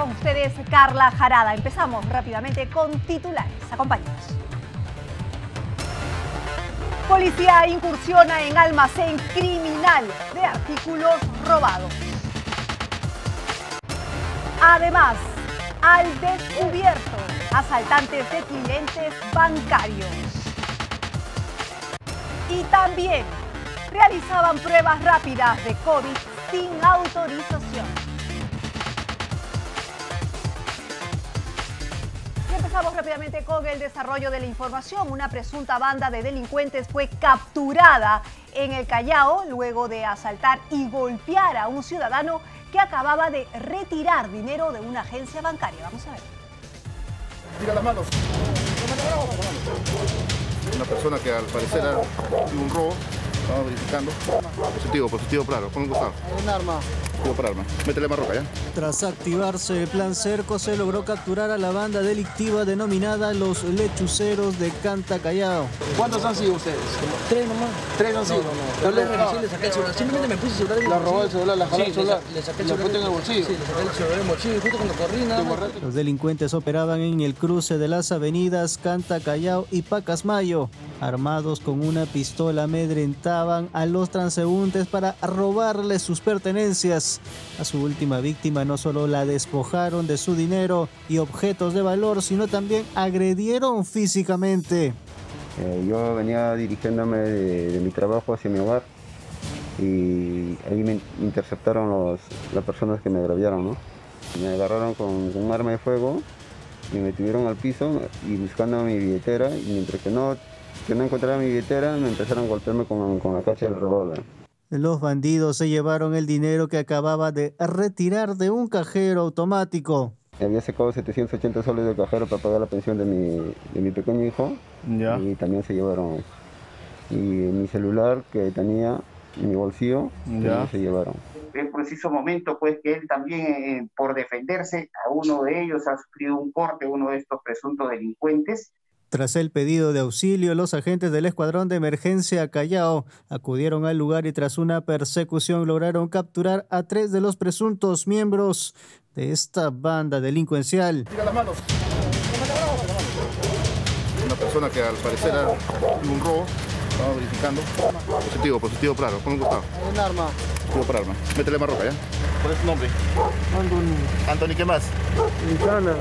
con ustedes Carla Jarada. Empezamos rápidamente con titulares. Acompáñenos. Policía incursiona en almacén criminal de artículos robados. Además, al descubierto, asaltantes de clientes bancarios. Y también realizaban pruebas rápidas de COVID sin autorización. Y empezamos rápidamente con el desarrollo de la información. Una presunta banda de delincuentes fue capturada en el Callao luego de asaltar y golpear a un ciudadano que acababa de retirar dinero de una agencia bancaria. Vamos a ver. Tira las manos. Una persona que al parecer era un robo Estamos verificando. Positivo, positivo claro. Pon un un arma. Positivo para arma. Métele más roca, ¿ya? Tras activarse el plan Cerco, se logró capturar a la banda delictiva denominada Los Lechuceros de Canta Callao. ¿Cuántos han sido ustedes? Tres nomás. ¿Tres han sido? No, no, no. Yo le revisé, le saqué el celular. Simplemente me puse el celular en La el robó el celular, la jaló el celular. Le, sa- le saqué el ¿La celular. en el bolsillo? Sí, le saqué el celular en el bolsillo. Y justo cuando corrí, nada. Los delincuentes operaban en el cruce de las avenidas Canta Callao y Pacasmayo. Armados con una pistola amedrentaban a los transeúntes para robarles sus pertenencias. A su última víctima no solo la despojaron de su dinero y objetos de valor, sino también agredieron físicamente. Eh, yo venía dirigiéndome de, mi trabajo hacia mi hogar y ahí me interceptaron los, las personas que me agraviaron. Me agarraron con, un arma de fuego y me tuvieron al piso y buscando mi billetera y mientras que no, que encontraba mi billetera me empezaron a golpearme con, con la cacha del revólver. Los bandidos se llevaron el dinero que acababa de retirar de un cajero automático. Había sacado 780 soles del cajero para pagar la pensión de mi, de mi pequeño hijo Ya. y también se llevaron y mi celular que tenía en mi bolsillo también se llevaron. en preciso momento, pues que él también, eh, por defenderse, a uno de ellos ha sufrido un corte, uno de estos presuntos delincuentes. Tras el pedido de auxilio, los agentes del Escuadrón de Emergencia Callao acudieron al lugar y tras una persecución lograron capturar a tres de los presuntos miembros de esta banda delincuencial. Tira las manos. Una persona que al parecer era un robo. Estamos verificando. Positivo, positivo claro. Pon un costado. Un arma. Positivo para arma. Métele más roca, ¿ya? ¿Cuál es tu nombre? Anthony. Anthony, ¿qué más? Lizana.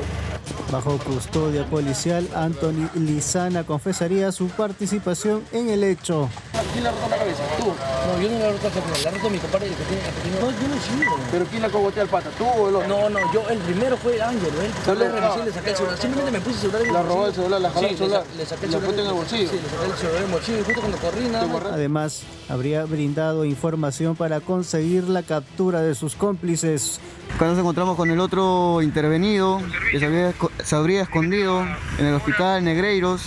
Bajo custodia policial, Anthony Lizana confesaría su participación en el hecho. ¿Quién le ha roto la cabeza? Tú. No, yo no le roto a Capital, le roto a mi compadre. el que tiene- el que tiene- No, yo no he sido. ¿Pero quién le cogotea al pata? ¿Tú o el otro? No, no, yo, el primero fue Ángel, él. Yo le revisé, le saqué el celular. Simplemente me puse el celular en el La robó el celular, la jaló el celular. Le, sa- le saqué el ¿La celular. en el bolsillo? Sí, le saqué el celular en el bolsillo. Y justo cuando corrí, nada más. Además, habría brindado información para conseguir la captura de sus cómplices. Acá nos encontramos con el otro intervenido que se, había esco- se habría escondido en el hospital Negreiros.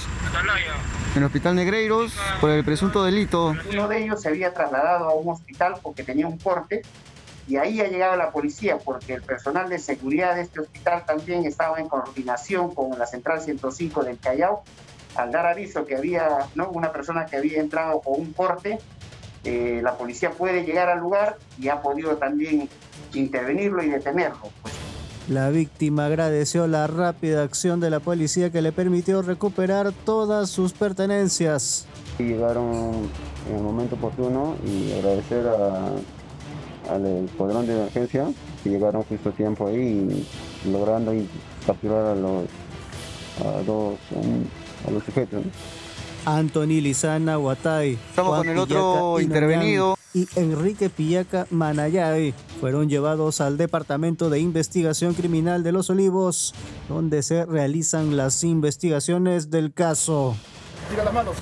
En el hospital Negreiros por el presunto delito. Uno de ellos se había trasladado a un hospital porque tenía un corte y ahí ha llegado la policía porque el personal de seguridad de este hospital también estaba en coordinación con la central 105 del Callao al dar aviso que había ¿no? una persona que había entrado con un corte. eh, la policía puede llegar al lugar y ha podido también intervenirlo y detenerlo. Pues. La víctima agradeció la rápida acción de la policía que le permitió recuperar todas sus pertenencias. Llegaron en el momento oportuno y agradecer a- al escuadrón de emergencia que llegaron justo a tiempo ahí y logrando capturar a los a dos a los sujetos. Anthony Lizana Huatay, Estamos con el otro Pillaca intervenido. Y Enrique Pillaca Manayay fueron llevados al Departamento de Investigación Criminal de Los Olivos, donde se realizan las investigaciones del caso. Tira las manos.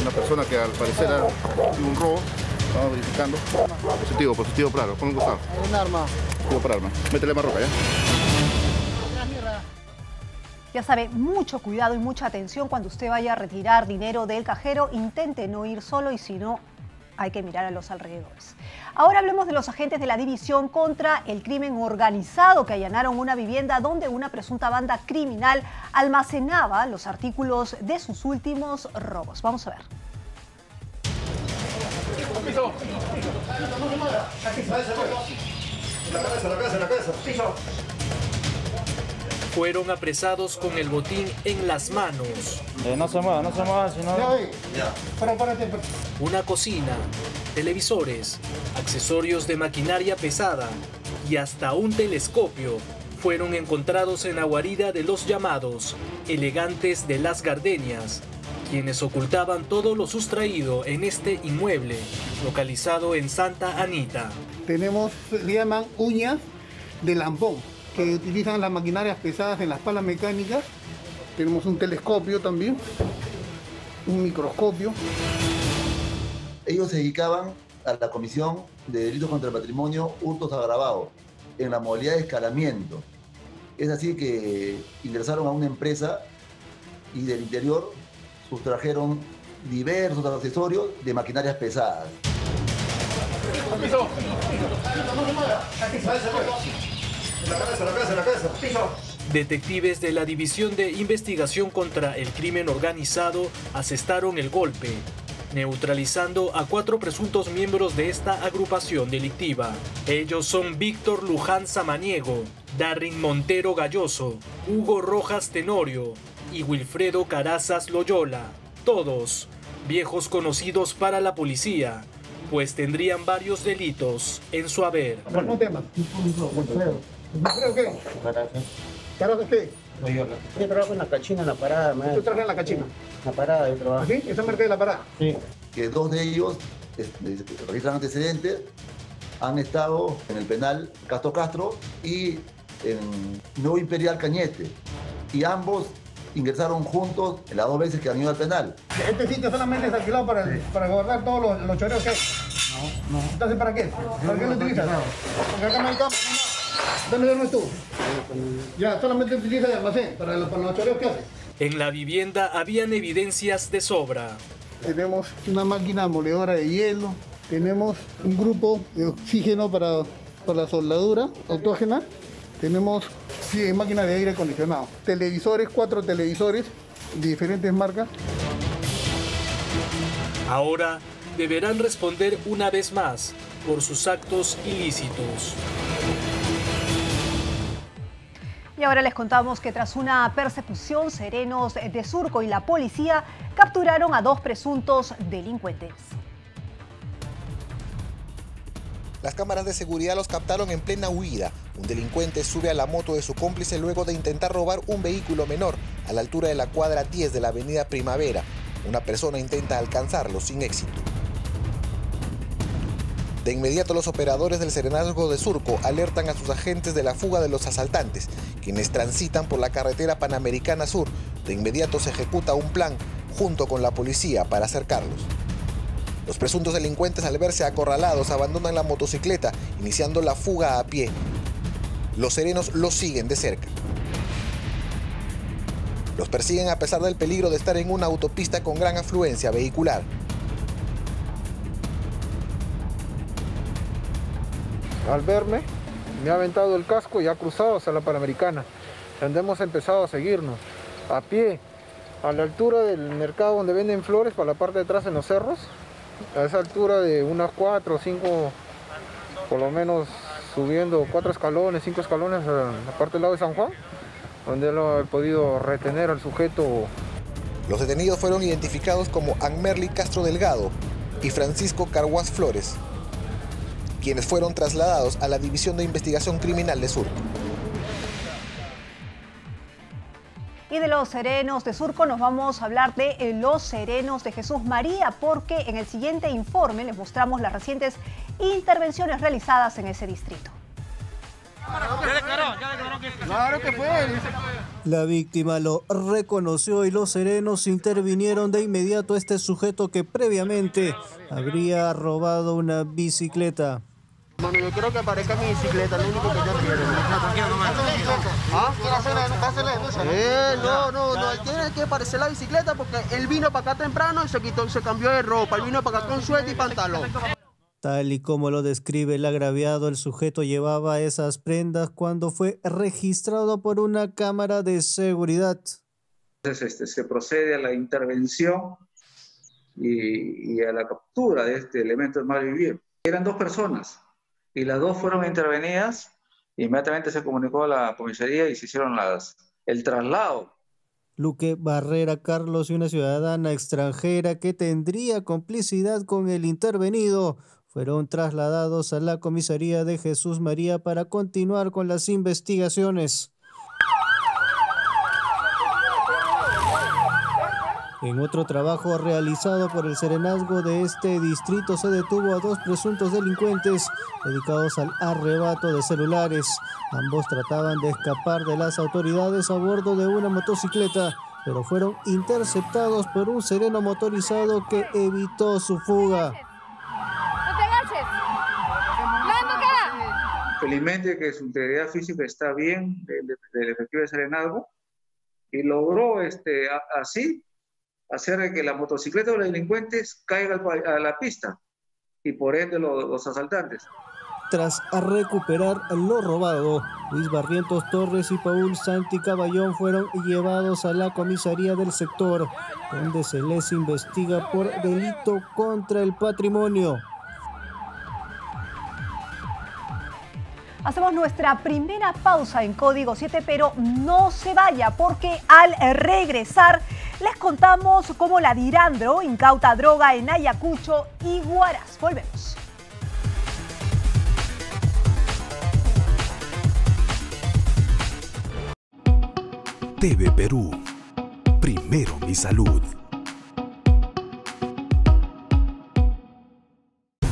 Una persona que al parecer era un robo. Estamos verificando. Positivo, positivo claro. Pon un costado. Un arma. Positivo para arma. Métele más roca, ¿ya? Ya sabe, mucho cuidado y mucha atención cuando usted vaya a retirar dinero del cajero. Intente no ir solo y si no, hay que mirar a los alrededores. Ahora hablemos de los agentes de la División contra el Crimen Organizado que allanaron una vivienda donde una presunta banda criminal almacenaba los artículos de sus últimos robos. Vamos a ver. La cabeza, la cabeza, la cabeza. Fueron apresados con el botín en las manos. Eh, no se mueva, no se mueva, si no... Ya. Para, párate. Una cocina, televisores, accesorios de maquinaria pesada y hasta un telescopio fueron encontrados en la guarida de los llamados elegantes de las gardenias, quienes ocultaban todo lo sustraído en este inmueble, localizado en Santa Anita. Tenemos, le llaman uñas de lampón, que utilizan las maquinarias pesadas en las palas mecánicas. Tenemos un telescopio también, un microscopio. Ellos se dedicaban a la comisión de delitos contra el patrimonio hurtos agravados en la modalidad de escalamiento. Es así que ingresaron a una empresa y del interior sustrajeron diversos accesorios de maquinarias pesadas. La cabeza, la cabeza, la cabeza. Detectives de la División de Investigación contra el Crimen Organizado asestaron el golpe, neutralizando a cuatro presuntos miembros de esta agrupación delictiva. Ellos son Víctor Luján Samaniego, Darrin Montero Galloso, Hugo Rojas Tenorio y Wilfredo Carazas Loyola. Todos viejos conocidos para la policía, pues tendrían varios delitos en su haber. No temas. ¿Wilfredo qué? ¿Carajo qué? Yo trabajo en la cachina, en la parada, man. Yo trabajo en la cachina. La parada, yo trabajo. ¿Así? ¿Esa marca de la parada? Sí. Que dos de ellos este, registran antecedentes, han estado en el penal Castro Castro y en Nuevo Imperial Cañete. Y ambos ingresaron juntos en las dos veces que han ido al penal. Este sitio solamente es alquilado para, para guardar todos los, los choreos que hay. No, no. Entonces, ¿para qué? ¿Para qué lo utilizas? Porque acá no hay. ¿Dónde no es tú? Ya, solamente utiliza el almacén para los, para los choreos que hace. En la vivienda habían evidencias de sobra. Tenemos una máquina moledora de hielo, tenemos un grupo de oxígeno para, para la soldadura autógena, tenemos sí, máquinas de aire acondicionado, televisores, cuatro televisores de diferentes marcas. Ahora deberán responder una vez más por sus actos ilícitos. Y ahora les contamos que tras una persecución, Serenos de Surco y la policía capturaron a dos presuntos delincuentes. Las cámaras de seguridad los captaron en plena huida. Un delincuente sube a la moto de su cómplice luego de intentar robar un vehículo menor a la altura de la cuadra 10 de la avenida Primavera. Una persona intenta alcanzarlo sin éxito. De inmediato los operadores del Serenazgo de Surco alertan a sus agentes de la fuga de los asaltantes, quienes transitan por la carretera Panamericana Sur. De inmediato se ejecuta un plan junto con la policía para acercarlos. Los presuntos delincuentes al verse acorralados abandonan la motocicleta, iniciando la fuga a pie. Los serenos los siguen de cerca. Los persiguen a pesar del peligro de estar en una autopista con gran afluencia vehicular. Al verme, me ha aventado el casco y ha cruzado hacia la Panamericana, donde hemos empezado a seguirnos, a pie, a la altura del mercado donde venden flores, para la parte de atrás en los cerros, a esa altura de unas cuatro o cinco, por lo menos subiendo cuatro escalones, cinco escalones a la parte del lado de San Juan, donde lo he podido retener al sujeto. Los detenidos fueron identificados como Anmerly Castro Delgado y Francisco Carguas Flores, quienes fueron trasladados a la División de Investigación Criminal de Surco. Y de los serenos de Surco nos vamos a hablar de eh, los serenos de Jesús María, porque en el siguiente informe les mostramos las recientes intervenciones realizadas en ese distrito. Claro que fue. La víctima lo reconoció y los serenos intervinieron de inmediato a este sujeto que previamente habría robado una bicicleta. Mano, yo quiero que aparezca mi bicicleta, lo único que yo quiero. ¿Ah? Eh, no, no, no, él tiene que aparecer la bicicleta porque él vino para acá temprano y se quitó, se cambió de ropa, él vino para acá con suéter y pantalón. Tal y como lo describe el agraviado, el sujeto llevaba esas prendas cuando fue registrado por una cámara de seguridad. Entonces este, se procede a la intervención y, a la captura de este elemento de mal vivir. Eran dos personas y las dos fueron intervenidas. Inmediatamente se comunicó a la comisaría y se hicieron las, el traslado. Luque Barrera Carlos y una ciudadana extranjera que tendría complicidad con el intervenido fueron trasladados a la comisaría de Jesús María para continuar con las investigaciones. En otro trabajo realizado por el serenazgo de este distrito se detuvo a dos presuntos delincuentes dedicados al arrebato de celulares. Ambos trataban de escapar de las autoridades a bordo de una motocicleta, pero fueron interceptados por un sereno motorizado que evitó su fuga. Felizmente que su integridad física está bien del, efectivo de serenazgo y logró este, así hacer que la motocicleta de los delincuentes caiga a la pista y por ende los, asaltantes. Tras recuperar lo robado, Luis Barrientos Torres y Paul Santi Caballón fueron llevados a la comisaría del sector, donde se les investiga por delito contra el patrimonio. Hacemos nuestra primera pausa en Código 7, pero no se vaya porque al regresar les contamos cómo la Dirandro incauta droga en Ayacucho y Guaras. Volvemos. TV Perú. Primero mi salud.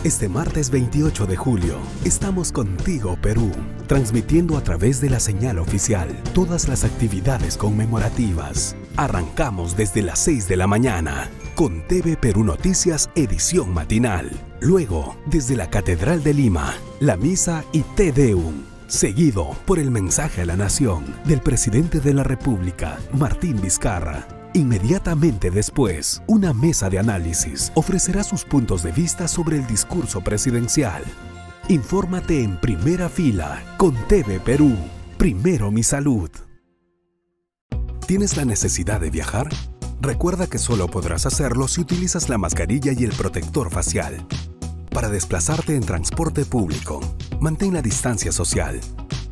Este martes 28 de julio, estamos contigo Perú, transmitiendo a través de la señal oficial todas las actividades conmemorativas. Arrancamos desde las 6 de la mañana con TV Perú Noticias edición matinal. Luego, desde la Catedral de Lima, la misa y Te Deum. Seguido por el mensaje a la nación del presidente de la República, Martín Vizcarra Inmediatamente después, una mesa de análisis ofrecerá sus puntos de vista sobre el discurso presidencial. Infórmate en primera fila con TV Perú. Primero mi salud. ¿Tienes la necesidad de viajar? Recuerda que solo podrás hacerlo si utilizas la mascarilla y el protector facial. Para desplazarte en transporte público, mantén la distancia social.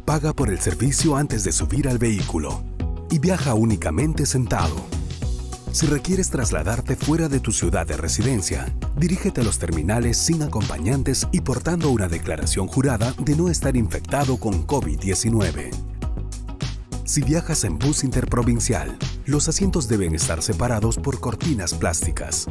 Paga por el servicio antes de subir al vehículo y viaja únicamente sentado. Si requieres trasladarte fuera de tu ciudad de residencia, dirígete a los terminales sin acompañantes y portando una declaración jurada de no estar infectado con COVID-19. Si viajas en bus interprovincial, los asientos deben estar separados por cortinas plásticas.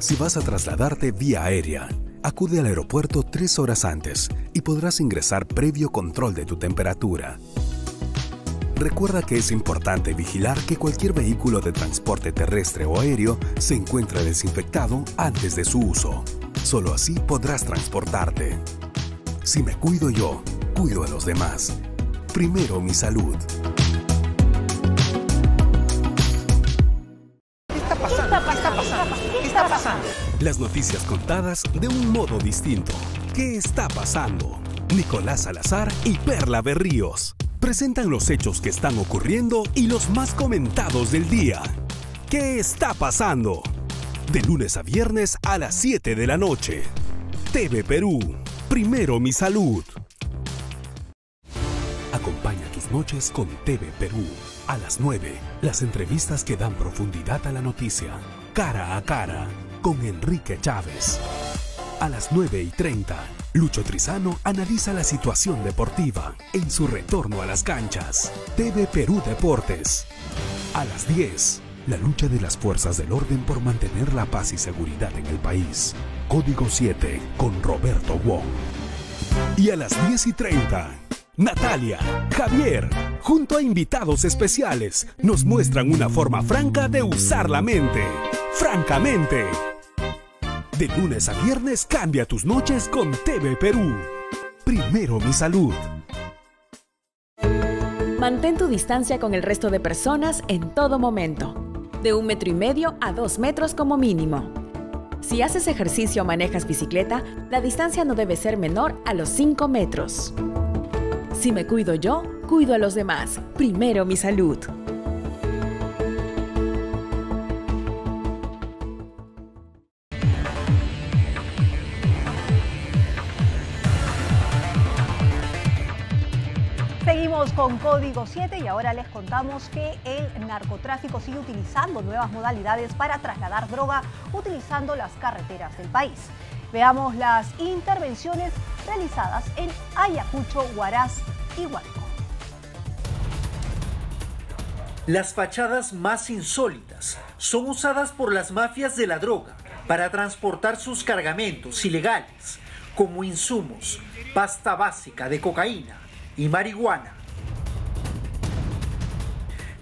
Si vas a trasladarte vía aérea, acude al aeropuerto tres horas antes y podrás ingresar previo control de tu temperatura. Recuerda que es importante vigilar que cualquier vehículo de transporte terrestre o aéreo se encuentre desinfectado antes de su uso. Solo así podrás transportarte. Si me cuido yo, cuido a los demás. Primero mi salud. ¿Qué está pasando? ¿Qué está pasando? ¿Qué está pasando? Las noticias contadas de un modo distinto. ¿Qué está pasando? Nicolás Salazar y Perla Berríos presentan los hechos que están ocurriendo y los más comentados del día. ¿Qué está pasando? De lunes a viernes a las 7 de la noche. TV Perú. Primero mi salud. Acompaña tus noches con TV Perú. A las 9, las entrevistas que dan profundidad a la noticia. Cara a cara con Enrique Chávez. A las 9 y 30, Lucho Trizano analiza la situación deportiva en su retorno a las canchas. TV Perú Deportes. A las 10, la lucha de las fuerzas del orden por mantener la paz y seguridad en el país. Código 7 con Roberto Wong. Y a las 10 y 30, Natalia, Javier, junto a invitados especiales, nos muestran una forma franca de usar la mente. Francamente. De lunes a viernes cambia tus noches con TV Perú. Primero mi salud. Mantén tu distancia con el resto de personas en todo momento. De un metro y medio a dos metros como mínimo. Si haces ejercicio o manejas bicicleta, la distancia no debe ser menor a los 5 metros. Si me cuido yo, cuido a los demás. Primero mi salud. Código 7 y ahora les contamos que el narcotráfico sigue utilizando nuevas modalidades para trasladar droga utilizando las carreteras del país. Veamos las intervenciones realizadas en Ayacucho, Huaraz y Huánuco. Las fachadas más insólitas son usadas por las mafias de la droga para transportar sus cargamentos ilegales como insumos, pasta básica de cocaína y marihuana.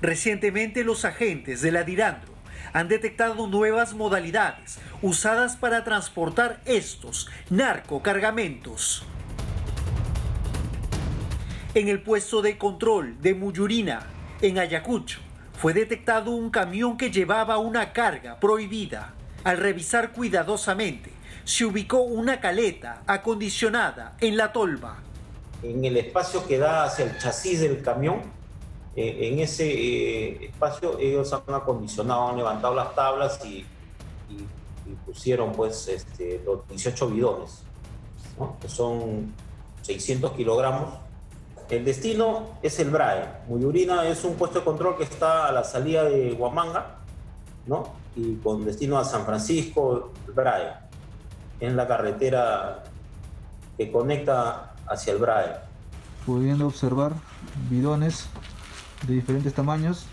Recientemente los agentes de la Dirandro han detectado nuevas modalidades usadas para transportar estos narcocargamentos. En el puesto de control de Muyurina, en Ayacucho, fue detectado un camión que llevaba una carga prohibida. Al revisar cuidadosamente, se ubicó una caleta acondicionada en la tolva. En el espacio que da hacia el chasis del camión, en ese eh, espacio ellos han acondicionado, han levantado las tablas y, y- y pusieron pues este, los 18 bidones, ¿no? que son 600 kilogramos. El destino es el BRAE. Muyurina es un puesto de control que está a la salida de Huamanga, ¿no? Y con destino a San Francisco, BRAE, en la carretera que conecta hacia el BRAE. pudiendo observar bidones de diferentes tamaños.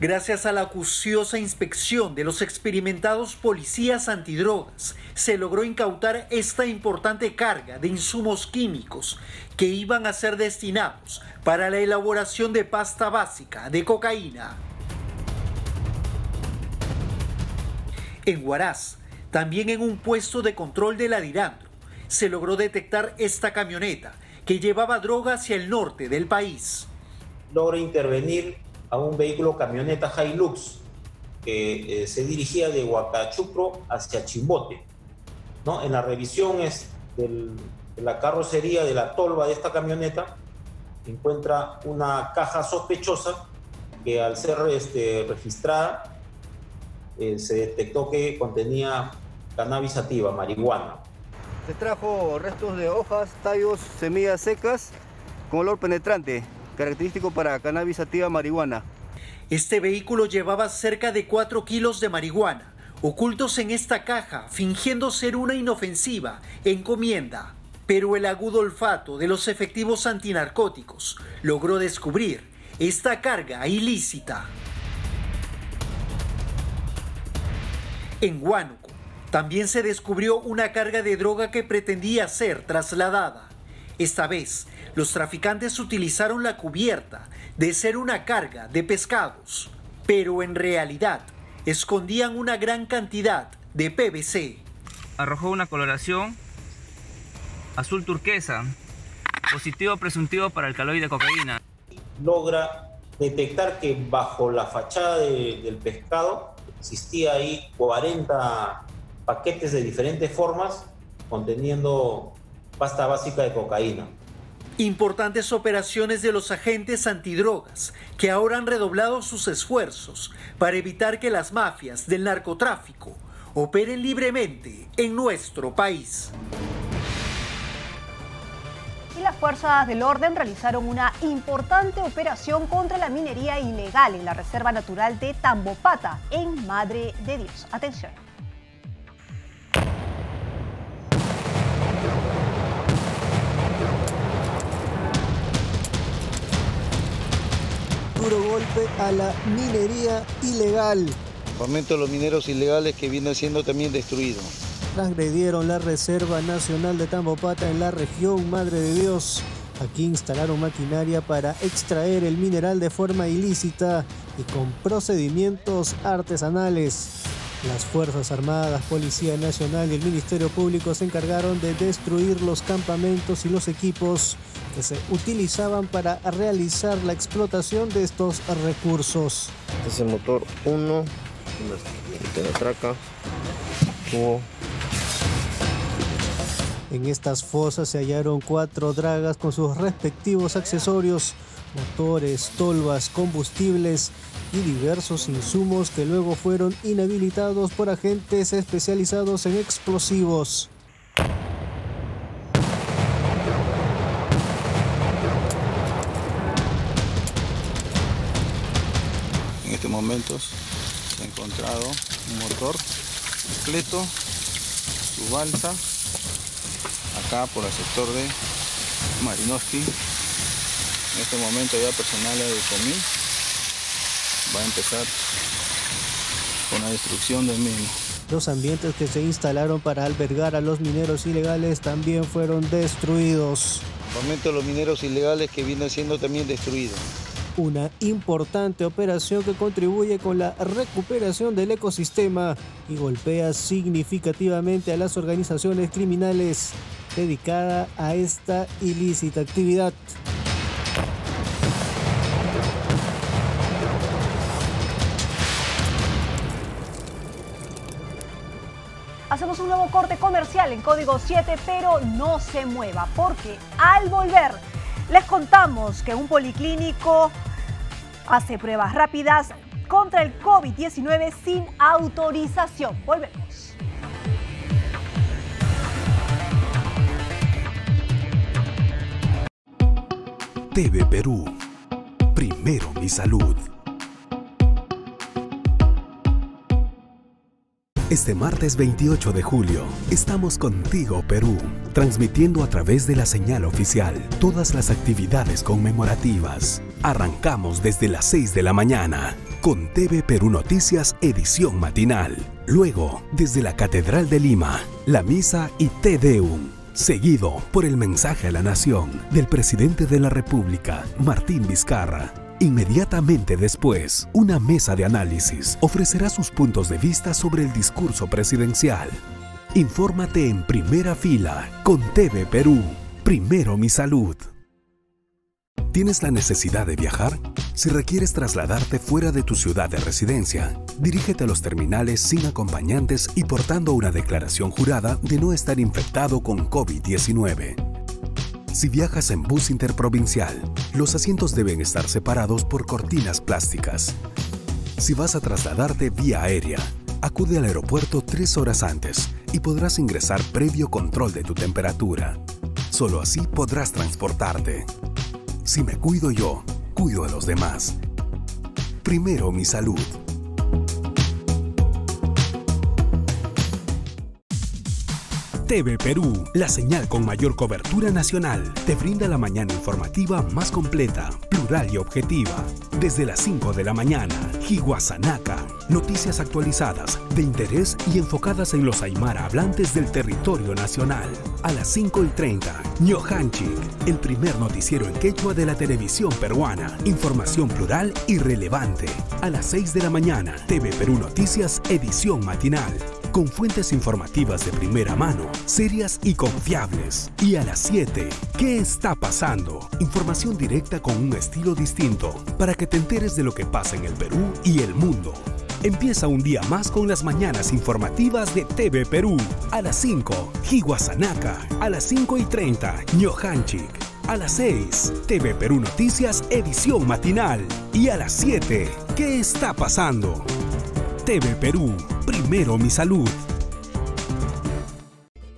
Gracias a la acuciosa inspección de los experimentados policías antidrogas, se logró incautar esta importante carga de insumos químicos que iban a ser destinados para la elaboración de pasta básica de cocaína. En Huaraz, también en un puesto de control de la Dirandro, se logró detectar esta camioneta que llevaba droga hacia el norte del país. Logra intervenir a un vehículo camioneta Hilux que eh, se dirigía de Huacachucro hacia Chimbote. ¿no? En la revisión es del- de la carrocería de la tolva de esta camioneta encuentra una caja sospechosa que al ser este, registrada eh, se detectó que contenía cannabis sativa, marihuana. Se trajo restos de hojas, tallos, semillas secas con olor penetrante, característico para cannabis sativa marihuana. Este vehículo llevaba cerca de 4 kilos de marihuana, ocultos en esta caja, fingiendo ser una inofensiva encomienda. Pero el agudo olfato de los efectivos antinarcóticos logró descubrir esta carga ilícita. En Huánuco también se descubrió una carga de droga que pretendía ser trasladada. Esta vez, los traficantes utilizaron la cubierta de ser una carga de pescados, pero en realidad escondían una gran cantidad de PVC. arrojó una coloración azul turquesa, positivo presuntivo para el caloide de cocaína. logra detectar que bajo la fachada de- del pescado existía ahí 40 paquetes de diferentes formas conteniendo pasta básica de cocaína. Importantes operaciones de los agentes antidrogas que ahora han redoblado sus esfuerzos para evitar que las mafias del narcotráfico operen libremente en nuestro país. Y las fuerzas del orden realizaron una importante operación contra la minería ilegal en la Reserva Natural de Tambopata, en Madre de Dios. Atención. Duro golpe a la minería ilegal. Aumento de los mineros ilegales que vienen siendo también destruidos. Transgredieron la Reserva Nacional de Tambopata en la región Madre de Dios. Aquí instalaron maquinaria para extraer el mineral de forma ilícita y con procedimientos artesanales. Las Fuerzas Armadas, Policía Nacional y el Ministerio Público se encargaron de destruir los campamentos y los equipos que se utilizaban para realizar la explotación de estos recursos. Este es el motor 1 de la traca. Tubo. En estas fosas se hallaron cuatro dragas con sus respectivos accesorios, motores, tolvas, combustibles y diversos insumos que luego fueron inhabilitados por agentes especializados en explosivos. En estos momentos se ha encontrado un motor completo, su balsa, acá por el sector de Marinoski. En este momento ya personal de Comín va a empezar con la destrucción del mismo. Los ambientes que se instalaron para albergar a los mineros ilegales también fueron destruidos. Momento los mineros ilegales que vienen siendo también destruidos. Una importante operación que contribuye con la recuperación del ecosistema y golpea significativamente a las organizaciones criminales dedicadas a esta ilícita actividad. Corte comercial en código 7, pero no se mueva, porque al volver les contamos que un policlínico hace pruebas rápidas contra el COVID-19 sin autorización. Volvemos. TV Perú. Primero mi salud. Este martes 28 de julio estamos contigo Perú, transmitiendo a través de la señal oficial todas las actividades conmemorativas. Arrancamos desde las 6 de la mañana con TV Perú Noticias edición matinal. Luego, desde la Catedral de Lima, la misa y Te Deum. Seguido por el mensaje a la nación del presidente de la República, Martín Vizcarra. Inmediatamente después, una mesa de análisis ofrecerá sus puntos de vista sobre el discurso presidencial. Infórmate en primera fila con TV Perú. Primero mi salud. ¿Tienes la necesidad de viajar? Si requieres trasladarte fuera de tu ciudad de residencia, dirígete a los terminales sin acompañantes y portando una declaración jurada de no estar infectado con COVID-19. Si viajas en bus interprovincial, los asientos deben estar separados por cortinas plásticas. Si vas a trasladarte vía aérea, acude al aeropuerto tres horas antes y podrás ingresar previo control de tu temperatura. Solo así podrás transportarte. Si me cuido yo, cuido a los demás. Primero mi salud. TV Perú, la señal con mayor cobertura nacional, te brinda la mañana informativa más completa, plural y objetiva. Desde las 5 de la mañana, Higuasanaka, noticias actualizadas, de interés y enfocadas en los aymara hablantes del territorio nacional. A las 5 y 30, Ñohanchik, el primer noticiero en quechua de la televisión peruana. Información plural y relevante. A las 6 de la mañana, TV Perú Noticias, edición matinal con fuentes informativas de primera mano, serias y confiables. Y a las 7, ¿qué está pasando? Información directa con un estilo distinto, para que te enteres de lo que pasa en el Perú y el mundo. Empieza un día más con las mañanas informativas de TV Perú. A las 5, Higuasanaka. A las 5 y 30, Ñohanchik. A las 6, TV Perú Noticias, edición matinal. Y a las 7, ¿qué está pasando? TV Perú, primero mi salud.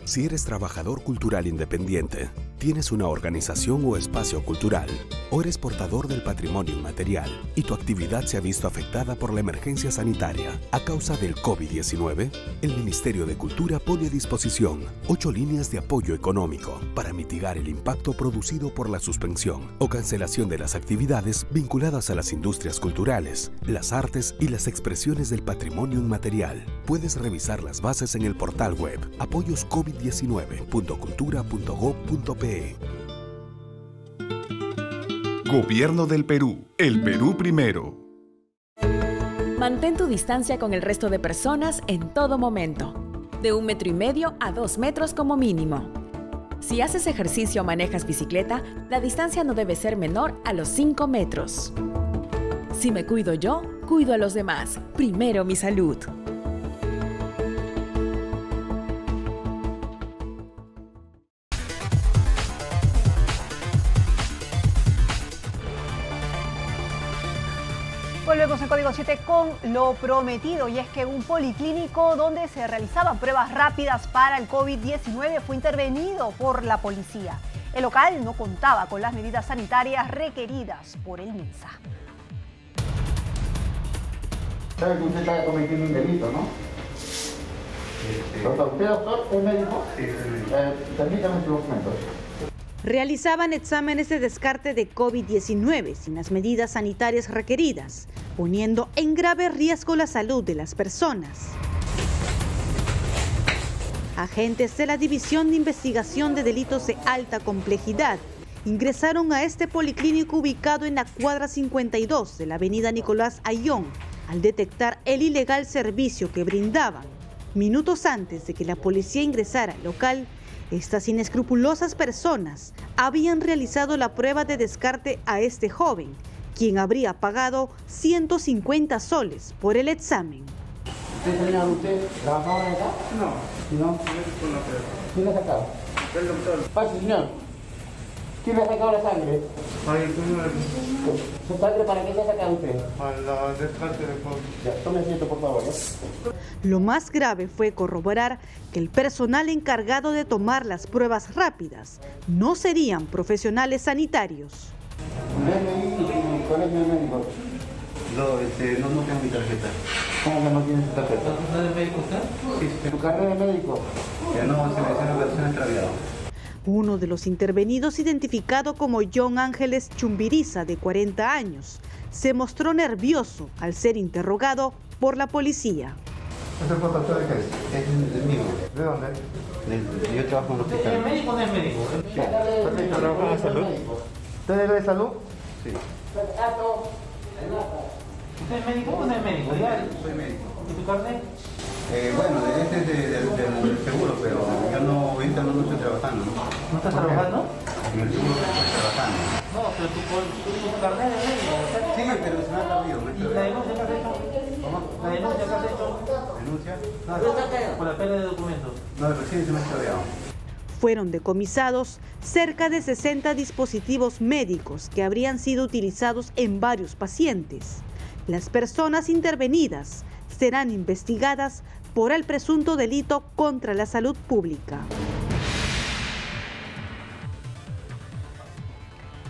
Si eres trabajador cultural independiente, tienes una organización o espacio cultural, o eres portador del patrimonio inmaterial y tu actividad se ha visto afectada por la emergencia sanitaria a causa del COVID-19, el Ministerio de Cultura pone a disposición ocho líneas de apoyo económico para mitigar el impacto producido por la suspensión o cancelación de las actividades vinculadas a las industrias culturales, las artes y las expresiones del patrimonio inmaterial. Puedes revisar las bases en el portal web apoyoscovid19.cultura.gov.pe. Gobierno del Perú. El Perú primero. Mantén tu distancia con el resto de personas en todo momento, de un metro y medio a dos metros como mínimo. Si haces ejercicio o manejas bicicleta, la distancia no debe ser menor a los 5 metros. Si me cuido yo, cuido a los demás. Primero mi salud. 7 con lo prometido y es que un policlínico donde se realizaban pruebas rápidas para el COVID-19 fue intervenido por la policía. El local no contaba con las medidas sanitarias requeridas por el MINSA. Sabe que usted está cometiendo un delito, ¿no? Doctor, ¿usted doctor es médico? Sí, médico. Eh, permítame su documento. Realizaban exámenes de descarte de COVID-19 sin las medidas sanitarias requeridas, poniendo en grave riesgo la salud de las personas. Agentes de la División de Investigación de Delitos de Alta Complejidad ingresaron a este policlínico ubicado en la cuadra 52 de la avenida Nicolás Ayón al detectar el ilegal servicio que brindaban. Minutos antes de que la policía ingresara al local, estas inescrupulosas personas habían realizado la prueba de descarte a este joven, quien habría pagado 150 soles por el examen. ¿Usted trabajaba acá? No. ¿No? ¿Quién le ha sacado? El doctor. Pase, señor. ¿Quién le ha sacado la sangre? Ay, ¿Su sangre para qué le ha sacado usted? A la descarte de COVID. Ya, tome asiento, por favor. ¿ya? Lo más grave fue corroborar que el personal encargado de tomar las pruebas rápidas no serían profesionales sanitarios. De médicos. No, este, no, no tengo mi tarjeta. ¿Cómo que no tiene su tarjeta? ¿No es médico usted? Sí, ¿Su carrera de médico? Ya no, se me hace una versión extraviada. Uno de los intervenidos, identificado como John Ángeles Chumbiriza, de 40 años, se mostró nervioso al ser interrogado por la policía. ¿Este protector de qué es? Es el mío. ¿De dónde? De- yo trabajo en el hospital. ¿Es médico o no es médico? Sí. Perfecto, ¿trabaja en la salud? ¿Usted es de salud? Sí. ¿Usted es médico o no es médico? Soy médico. ¿Y tu carnet? Eh, bueno, de este es de- de- del, del seguro, pero yo no, ahorita no, no estoy trabajando. ¿no? ¿No estás trabajando? En el seguro no estoy trabajando. No, pero tu, tu, tu carnet de médico. Sí, pero se me ha perdido. ¿Y la denuncia que has hecho? ¿Cómo? ¿La denuncia que has hecho? ¿Denuncia? Por la pérdida de documentos. No, recién se me ha extraviado. Fueron decomisados cerca de 60 dispositivos médicos que habrían sido utilizados en varios pacientes. Las personas intervenidas serán investigadas por el presunto delito contra la salud pública.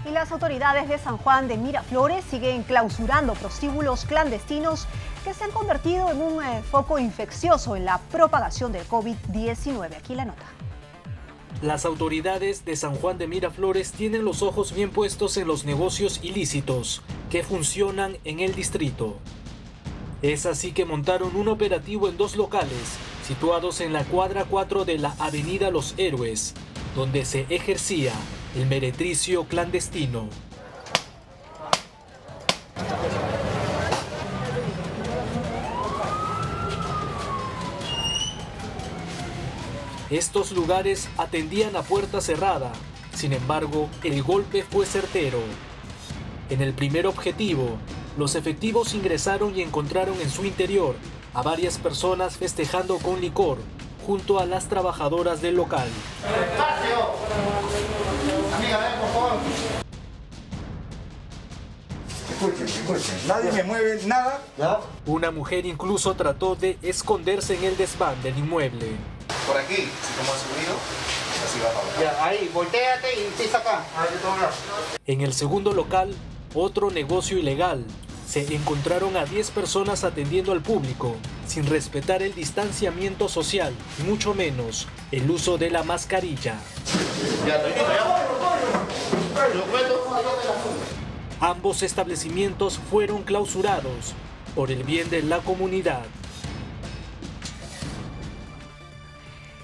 Y las autoridades de San Juan de Miraflores siguen clausurando prostíbulos clandestinos que se han convertido en un eh, foco infeccioso en la propagación del COVID-19. Aquí la nota. Las autoridades de San Juan de Miraflores tienen los ojos bien puestos en los negocios ilícitos que funcionan en el distrito. Es así que montaron un operativo en dos locales, situados en la cuadra 4 de la Avenida Los Héroes, donde se ejercía el meretricio clandestino. Estos lugares atendían a puerta cerrada, sin embargo, el golpe fue certero. En el primer objetivo, los efectivos ingresaron y encontraron en su interior a varias personas festejando con licor, junto a las trabajadoras del local. Amiga, ven, por favor. Escuchen, escuchen. Nadie me mueve nada. ¿Ya? Una mujer incluso trató de esconderse en el desván del inmueble. Por aquí, si como ha subido, así va a Ya, ahí, volteate y pisa acá. En el segundo local, otro negocio ilegal. Se encontraron a 10 personas atendiendo al público, sin respetar el distanciamiento social mucho menos el uso de la mascarilla. Ambos establecimientos fueron clausurados por el bien de la comunidad.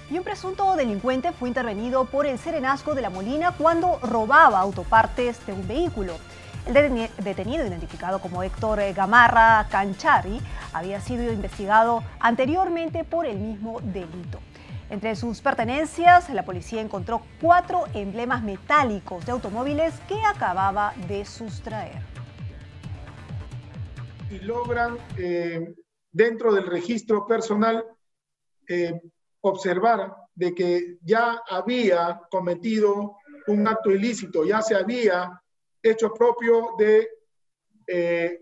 Y un presunto delincuente fue intervenido por el Serenazgo de la Molina cuando robaba autopartes de un vehículo. El deteni- detenido, identificado como Héctor eh, Gamarra Canchari, había sido investigado anteriormente por el mismo delito. Entre sus pertenencias, la policía encontró cuatro emblemas metálicos de automóviles que acababa de sustraer. y logran eh, dentro del registro personal eh, observar de que ya había cometido un acto ilícito, ya se había hecho propio de eh,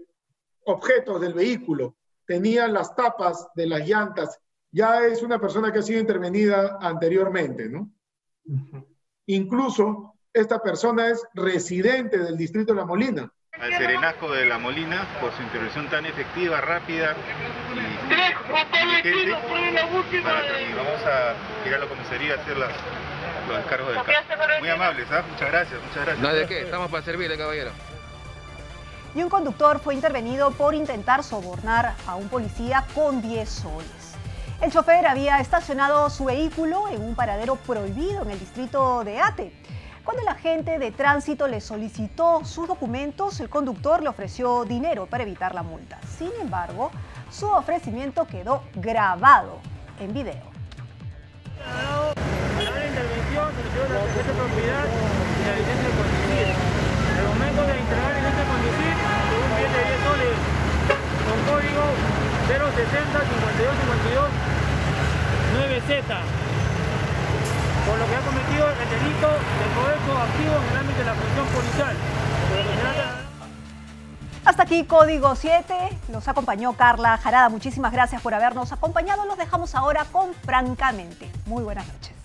objetos del vehículo, tenía las tapas de las llantas, ya es una persona que ha sido intervenida anteriormente, ¿no? Incluso esta persona es residente del distrito de La Molina, al Serenazgo de la Molina por su intervención tan efectiva, rápida y inteligente. Para, y vamos a ir a la comisaría a hacer las, los descargos del carro. Muy amables, ¿ah? muchas gracias, muchas gracias. No, ¿de qué? Estamos para servirle, caballero. Y un conductor fue intervenido por intentar sobornar a un policía con 10 soles. El chofer había estacionado su vehículo en un paradero prohibido en el distrito de Ate. Cuando el agente de tránsito le solicitó sus documentos, el conductor le ofreció dinero para evitar la multa. Sin embargo, su ofrecimiento quedó grabado en video. Intervención solicitó la propiedad y la licencia de conducir. El momento de entregar la licencia de conducir, un billete de 10 soles con código 060 52 52 9Z por lo que ha cometido el delito de cohecho activo en el ámbito de la función policial. Hasta aquí Código 7, los acompañó Carla Jarada. Muchísimas gracias por habernos acompañado. Los dejamos ahora con Francamente. Muy buenas noches.